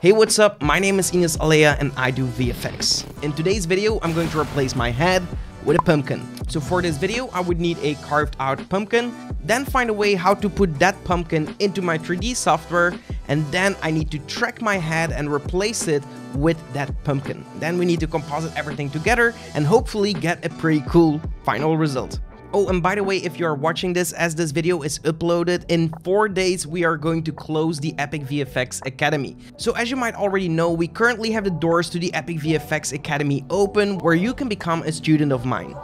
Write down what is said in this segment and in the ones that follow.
Hey what's up, my name is Ignace Aleya and I do VFX. In today's video I'm going to replace my head with a pumpkin. So for this video I would need a carved out pumpkin, then find a way how to put that pumpkin into my 3D software and then I need to track my head and replace it with that pumpkin. Then we need to composite everything together and hopefully get a pretty cool final result. Oh, and by the way, if you are watching this as this video is uploaded, in 4 days we are going to close the Epic VFX Academy. So as you might already know, we currently have the doors to the Epic VFX Academy open where you can become a student of mine.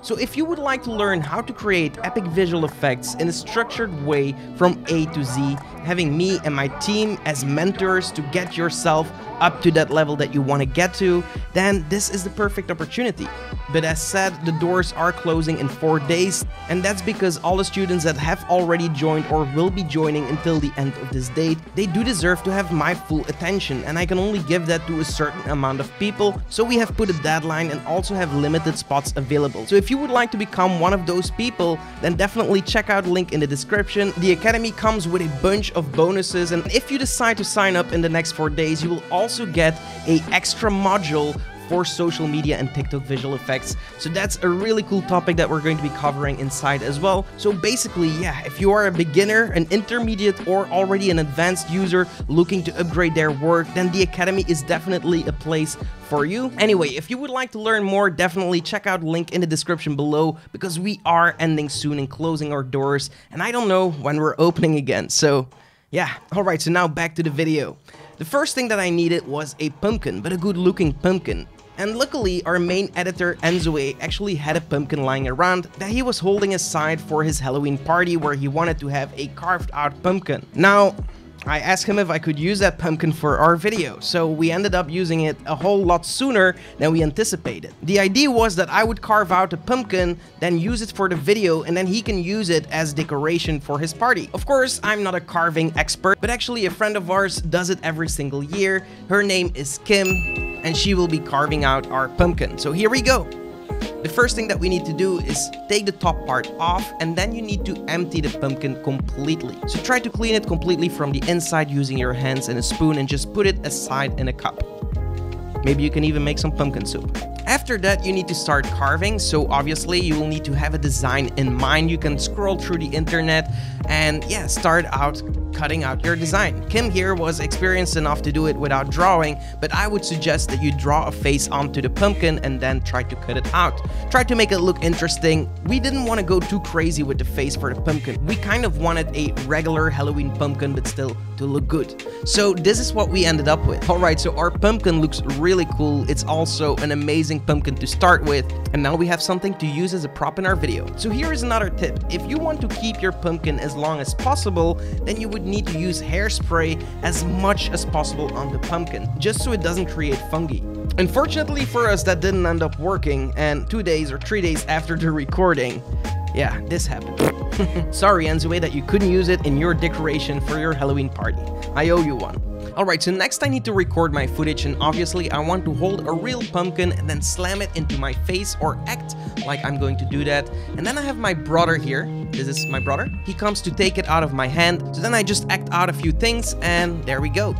So if you would like to learn how to create epic visual effects in a structured way from A to Z, having me and my team as mentors to get yourself up to that level that you want to get to, then this is the perfect opportunity. But as said, the doors are closing in 4 days, and that's because all the students that have already joined or will be joining until the end of this date, they do deserve to have my full attention, and I can only give that to a certain amount of people, so we have put a deadline and also have limited spots available. So if you would like to become one of those people, then definitely check out the link in the description. The Academy comes with a bunch of bonuses, and if you decide to sign up in the next 4 days, you will also get a extra module for social media and TikTok visual effects. So that's a really cool topic that we're going to be covering inside as well. So basically, yeah, if you are a beginner, an intermediate, or already an advanced user looking to upgrade their work, then the Academy is definitely a place for you. Anyway, if you would like to learn more, definitely check out link in the description below because we are ending soon and closing our doors and I don't know when we're opening again. So yeah, alright, so now back to the video. The first thing that I needed was a pumpkin, but a good looking pumpkin. And luckily, our main editor Enzue actually had a pumpkin lying around that he was holding aside for his Halloween party where he wanted to have a carved out pumpkin. Now, I asked him if I could use that pumpkin for our video, so we ended up using it a whole lot sooner than we anticipated. The idea was that I would carve out a pumpkin, then use it for the video, and then he can use it as decoration for his party. Of course, I'm not a carving expert, but actually a friend of ours does it every single year. Her name is Kim, and she will be carving out our pumpkin. So here we go. The first thing that we need to do is take the top part off and then you need to empty the pumpkin completely. So try to clean it completely from the inside using your hands and a spoon and just put it aside in a cup. Maybe you can even make some pumpkin soup. After that, you need to start carving, so obviously you will need to have a design in mind. You can scroll through the internet and yeah, start out cutting out your design. Kim here was experienced enough to do it without drawing, but I would suggest that you draw a face onto the pumpkin and then try to cut it out. Try to make it look interesting. We didn't want to go too crazy with the face for the pumpkin. We kind of wanted a regular Halloween pumpkin, but still to look good. So this is what we ended up with. Alright, so our pumpkin looks really cool. It's also an amazing pumpkin to start with. And now we have something to use as a prop in our video. So here is another tip. If you want to keep your pumpkin as long as possible, then you would need to use hairspray as much as possible on the pumpkin, just so it doesn't create fungi. Unfortunately for us, that didn't end up working, and two days or three days after the recording, yeah, this happened. Sorry, Enzue, that you couldn't use it in your decoration for your Halloween party. I owe you one. Alright, so next I need to record my footage and obviously I want to hold a real pumpkin and then slam it into my face or act like I'm going to do that. And then I have my brother here. This is my brother. He comes to take it out of my hand. So then I just act out a few things and there we go.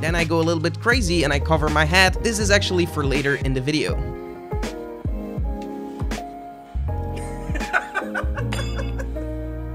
Then I go a little bit crazy and I cover my head. This is actually for later in the video.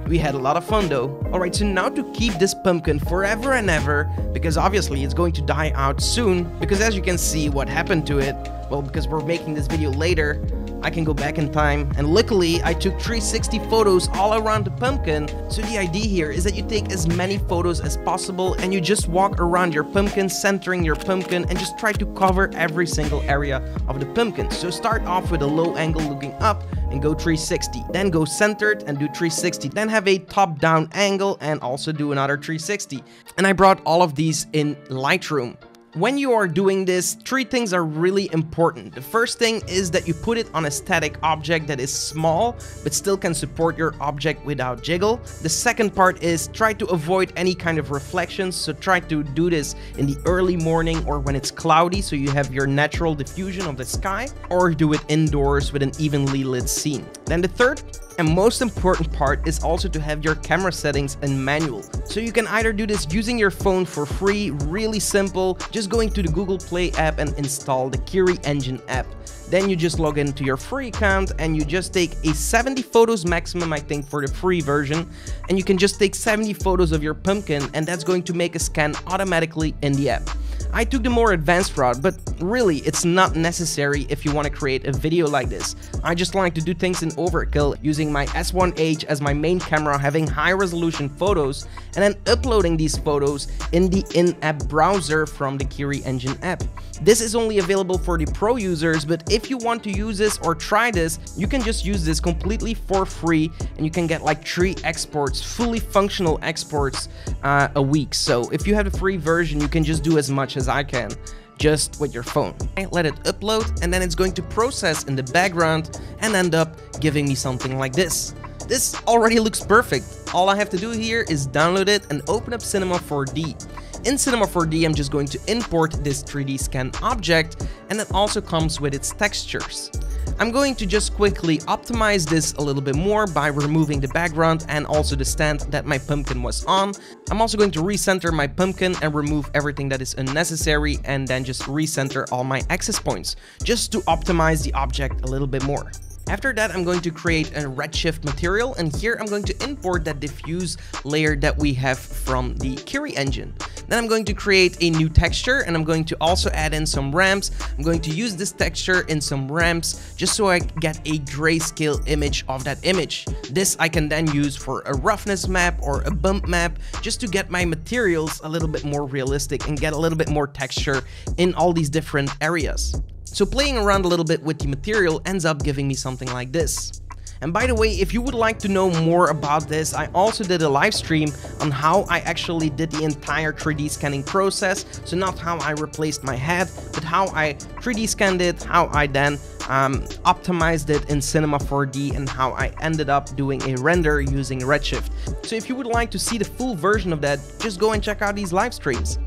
We had a lot of fun though. Alright, so now to keep this pumpkin forever and ever, because obviously it's going to die out soon, because as you can see what happened to it, well, because we're making this video later, I can go back in time. And luckily, I took 360 photos all around the pumpkin. So the idea here is that you take as many photos as possible and you just walk around your pumpkin, centering your pumpkin, and just try to cover every single area of the pumpkin. So start off with a low angle looking up and go 360. Then go centered and do 360. Then have a top down angle and also do another 360. And I brought all of these in Lightroom. When you are doing this, three things are really important. The first thing is that you put it on a static object that is small, but still can support your object without jiggle. The second part is try to avoid any kind of reflections, so try to do this in the early morning or when it's cloudy, so you have your natural diffusion of the sky, or do it indoors with an evenly lit scene. Then the third And most important part is also to have your camera settings in manual. So you can either do this using your phone for free, really simple, just going to the Google Play app and install the Kiri Engine app. Then you just log into your free account and you just take a 70 photos maximum, I think, for the free version. And you can just take 70 photos of your pumpkin and that's going to make a scan automatically in the app. I took the more advanced route, but really it's not necessary if you want to create a video like this. I just like to do things in overkill using my S1H as my main camera having high resolution photos and then uploading these photos in the in-app browser from the Kiri Engine app. This is only available for the pro users, but if you want to use this or try this, you can just use this completely for free and you can get like three exports, fully functional exports uh, a week. So if you have the free version, you can just do as much as I can just with your phone. I let it upload and then it's going to process in the background and end up giving me something like this. This already looks perfect. All I have to do here is download it and open up Cinema 4D. In Cinema 4D, I'm just going to import this 3D scan object and it also comes with its textures. I'm going to just quickly optimize this a little bit more by removing the background and also the stand that my pumpkin was on. I'm also going to recenter my pumpkin and remove everything that is unnecessary and then just recenter all my access points, just to optimize the object a little bit more. After that, I'm going to create a redshift material and here I'm going to import that diffuse layer that we have from the Kiri engine. Then I'm going to create a new texture and I'm going to also add in some ramps. I'm going to use this texture in some ramps just so I get a grayscale image of that image. This I can then use for a roughness map or a bump map just to get my materials a little bit more realistic and get a little bit more texture in all these different areas. So playing around a little bit with the material ends up giving me something like this. And by the way, if you would like to know more about this, I also did a live stream on how I actually did the entire 3D scanning process. So not how I replaced my head, but how I 3D scanned it, how I then um, optimized it in Cinema 4D and how I ended up doing a render using Redshift. So if you would like to see the full version of that, just go and check out these live streams.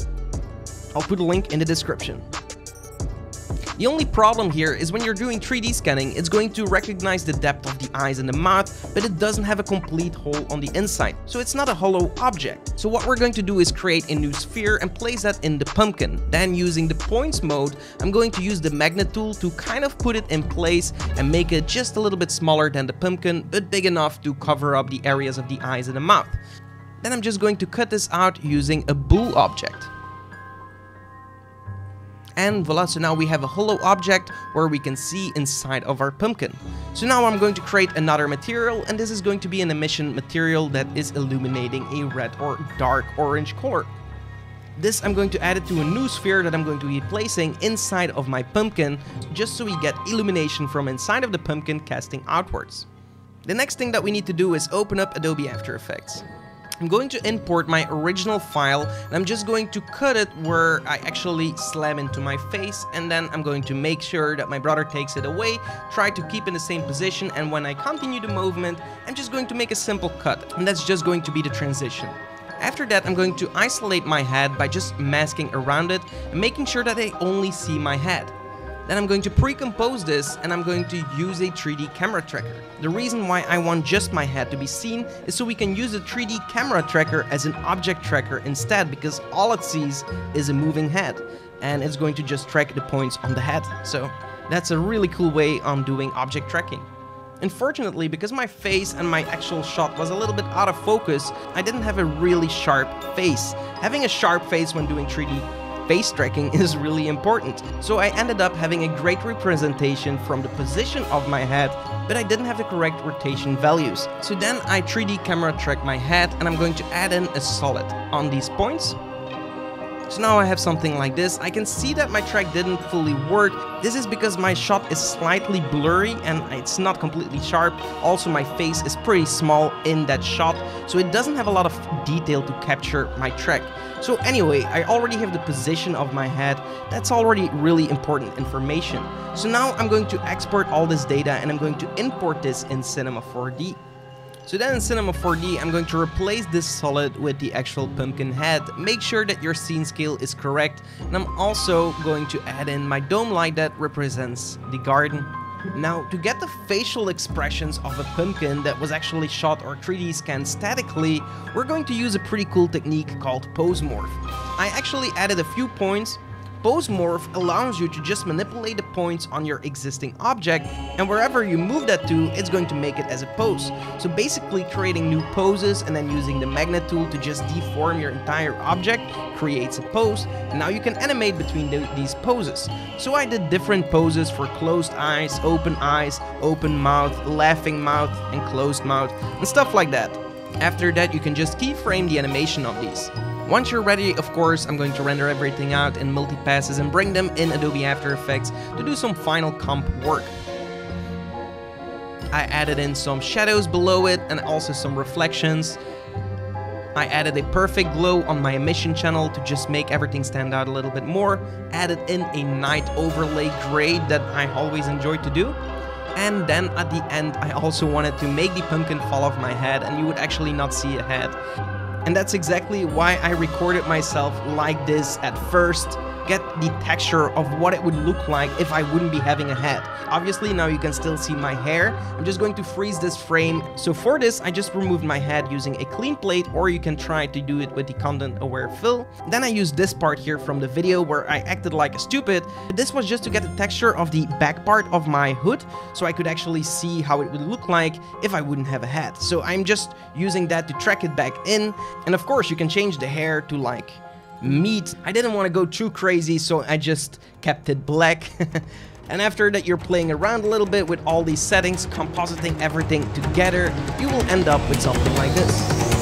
I'll put a link in the description. The only problem here is when you're doing 3D scanning, it's going to recognize the depth of the eyes and the mouth, but it doesn't have a complete hole on the inside, so it's not a hollow object. So what we're going to do is create a new sphere and place that in the pumpkin. Then using the points mode, I'm going to use the magnet tool to kind of put it in place and make it just a little bit smaller than the pumpkin, but big enough to cover up the areas of the eyes and the mouth. Then I'm just going to cut this out using a bool object. And voila, so now we have a hollow object where we can see inside of our pumpkin. So now I'm going to create another material and this is going to be an emission material that is illuminating a red or dark orange color. This I'm going to add it to a new sphere that I'm going to be placing inside of my pumpkin just so we get illumination from inside of the pumpkin casting outwards. The next thing that we need to do is open up Adobe After Effects. I'm going to import my original file and I'm just going to cut it where I actually slam into my face and then I'm going to make sure that my brother takes it away, try to keep in the same position and when I continue the movement, I'm just going to make a simple cut and that's just going to be the transition. After that, I'm going to isolate my head by just masking around it and making sure that I only see my head. Then I'm going to pre-compose this and I'm going to use a 3D camera tracker. The reason why I want just my head to be seen is so we can use a 3D camera tracker as an object tracker instead because all it sees is a moving head and it's going to just track the points on the head. So that's a really cool way on doing object tracking. Unfortunately, because my face and my actual shot was a little bit out of focus, I didn't have a really sharp face. Having a sharp face when doing 3D face tracking is really important. So I ended up having a great representation from the position of my head, but I didn't have the correct rotation values. So then I 3D camera track my head and I'm going to add in a solid on these points so now I have something like this. I can see that my track didn't fully work. This is because my shot is slightly blurry and it's not completely sharp. Also my face is pretty small in that shot, so it doesn't have a lot of detail to capture my track. So anyway, I already have the position of my head. That's already really important information. So now I'm going to export all this data and I'm going to import this in Cinema 4D. So then in Cinema 4D, I'm going to replace this solid with the actual pumpkin head. Make sure that your scene scale is correct. And I'm also going to add in my dome light that represents the garden. Now, to get the facial expressions of a pumpkin that was actually shot or 3D scanned statically, we're going to use a pretty cool technique called pose morph. I actually added a few points Pose Morph allows you to just manipulate the points on your existing object, and wherever you move that to, it's going to make it as a pose. So basically creating new poses and then using the magnet tool to just deform your entire object creates a pose, and now you can animate between the, these poses. So I did different poses for closed eyes, open eyes, open mouth, laughing mouth, and closed mouth, and stuff like that. After that, you can just keyframe the animation of these. Once you're ready, of course, I'm going to render everything out in multipasses and bring them in Adobe After Effects to do some final comp work. I added in some shadows below it and also some reflections. I added a perfect glow on my emission channel to just make everything stand out a little bit more. Added in a night overlay grade that I always enjoy to do. And then at the end, I also wanted to make the pumpkin fall off my head and you would actually not see a head. And that's exactly why I recorded myself like this at first get the texture of what it would look like if I wouldn't be having a head. Obviously now you can still see my hair. I'm just going to freeze this frame. So for this I just removed my head using a clean plate or you can try to do it with the content aware fill. Then I used this part here from the video where I acted like a stupid. This was just to get the texture of the back part of my hood so I could actually see how it would look like if I wouldn't have a head. So I'm just using that to track it back in and of course you can change the hair to like meat. I didn't want to go too crazy, so I just kept it black. and after that you're playing around a little bit with all these settings, compositing everything together, you will end up with something like this.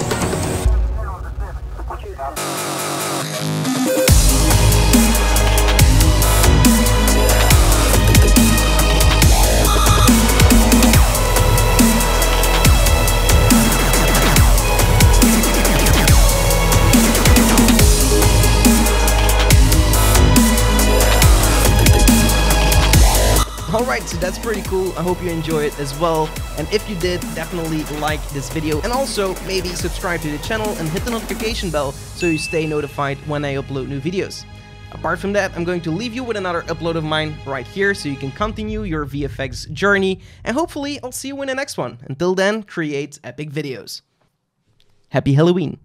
Alright, so that's pretty cool. I hope you enjoy it as well. And if you did, definitely like this video. And also, maybe subscribe to the channel and hit the notification bell so you stay notified when I upload new videos. Apart from that, I'm going to leave you with another upload of mine right here so you can continue your VFX journey. And hopefully, I'll see you in the next one. Until then, create epic videos. Happy Halloween!